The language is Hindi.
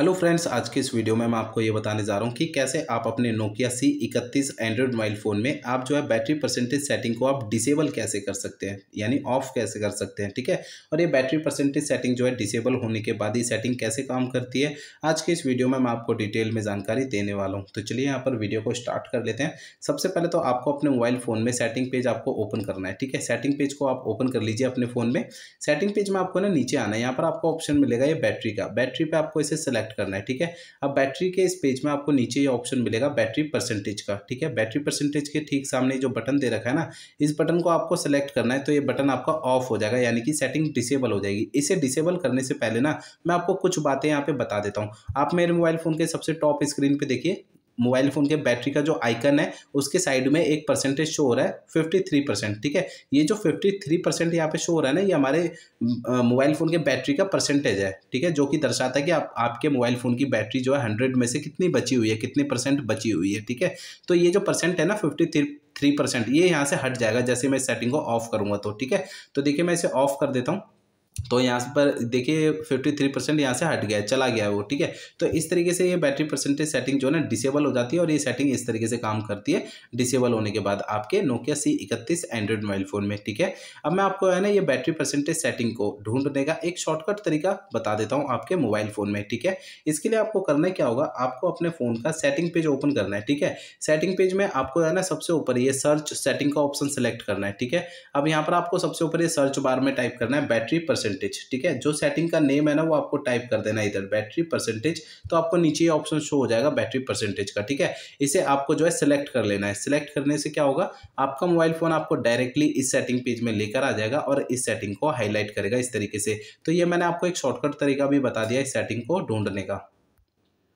हेलो फ्रेंड्स आज के इस वीडियो में मैं आपको ये बताने जा रहा हूँ कि कैसे आप अपने नोकिया सी इकतीस एंड्रॉयड मोबाइल फ़ोन में आप जो है बैटरी परसेंटेज सेटिंग को आप डिसेबल कैसे कर सकते हैं? यानी ऑफ़ कैसे कर सकते हैं? ठीक है? और ये बैटरी परसेंटेज सेटिंग जो है डिसेबल होने के बाद ही सेटिंग कैसे काम करती है? आज के इस वीडियो में मैं आपको डिटेल में जानकारी देने वाला हूँ। तो चलिए यहाँ पर वीडियो को स्टार्ट कर लेते हैं। सबसे पहले तो आपको अपने मोबाइल फ़ोन में सेटिंग पेज आपको ओपन करना है। ठीक है? सेटिंग पेज को आप ओपन कर लीजिए अपने फ़ोन में। सेटिंग पेज में आपको ना नीचे आना है। यहाँ पर आपको ऑप्शन मिलेगा ये बैटरी का। बैटरी पर आपको इसे सेलेक्ट करना है, ठीक है? अब बैटरी के इस पेज में आपको नीचे ये ऑप्शन मिलेगा बैटरी परसेंटेज का, ठीक है? बैटरी परसेंटेज के ठीक सामने जो बटन दे रखा है ना, इस बटन को आपको सेलेक्ट करना है तो ये बटन आपका ऑफ़ हो जाएगा, यानी कि सेटिंग डिसेबल हो जाएगी। इसे डिसेबल करने से पहले ना, मैं आपको कुछ बातें यहाँ पे बता देता हूँ। आप मेरे मोबाइल फ़ोन के सबसे टॉप स्क्रीन पर देखिए मोबाइल फ़ोन के बैटरी का जो आइकन है, उसके साइड में एक परसेंटेज शो हो रहा है फिफ्टी थ्री परसेंट ठीक है? ये जो फिफ्टी थ्री परसेंट यहाँ पे शो हो रहा है ना, ये हमारे मोबाइल फ़ोन के बैटरी का परसेंटेज है, ठीक है? जो कि दर्शाता है कि आप, आपके मोबाइल फ़ोन की बैटरी जो है हंड्रेड में से कितनी बची हुई है, कितनी परसेंट बची हुई है, ठीक है? तो ये जो परसेंट है ना फिफ्टी थ्री थ्री परसेंट ये यहाँ से हट जाएगा, जैसे मैं सेटिंग को ऑफ़ करूँगा तो ठीक है? तो देखिए मैं इसे ऑफ़ कर देता हूँ। तो यहाँ पर देखिए फिफ्टी थ्री परसेंट यहाँ से हट गया चला गया वो, ठीक है? तो इस तरीके से ये बैटरी परसेंटेज सेटिंग जो है ना डिसेबल हो जाती है और ये सेटिंग इस तरीके से काम करती है डिसेबल होने के बाद आपके नोकिया सी इकतीस एंड्रॉइड मोबाइल फ़ोन में, ठीक है? अब मैं आपको है ना ये बैटरी परसेंटेज सेटिंग को ढूँढने का एक शॉर्टकट तरीका बता देता हूँ आपके मोबाइल फ़ोन में, ठीक है? इसके लिए आपको करना क्या होगा, आपको अपने फ़ोन का सेटिंग पेज ओपन करना है, ठीक है? सेटिंग पेज में आपको है ना सबसे ऊपर ये सर्च सेटिंग का ऑप्शन सेलेक्ट करना है, ठीक है? अब यहाँ पर आपको सबसे ऊपर ये सर्च बार में टाइप करना है बैटरी परसेंटेज ठीक है? जो सेटिंग का नेम है ना, वो आपको टाइप कर देना इधर बैटरी परसेंटेज तो आपको नीचे ये ऑप्शन शो हो जाएगा बैटरी परसेंटेज का, ठीक है? इसे आपको जो है सिलेक्ट कर लेना है। सिलेक्ट करने से क्या होगा? आपका मोबाइल फ़ोन आपको डायरेक्टली इस सेटिंग पेज में लेकर आ जाएगा और इस सेटिंग को हाईलाइट करेगा इस तरीके से। तो ये मैंने आपको एक शॉर्टकट तरीका भी बता दिया इस सेटिंग को ढूँढने का।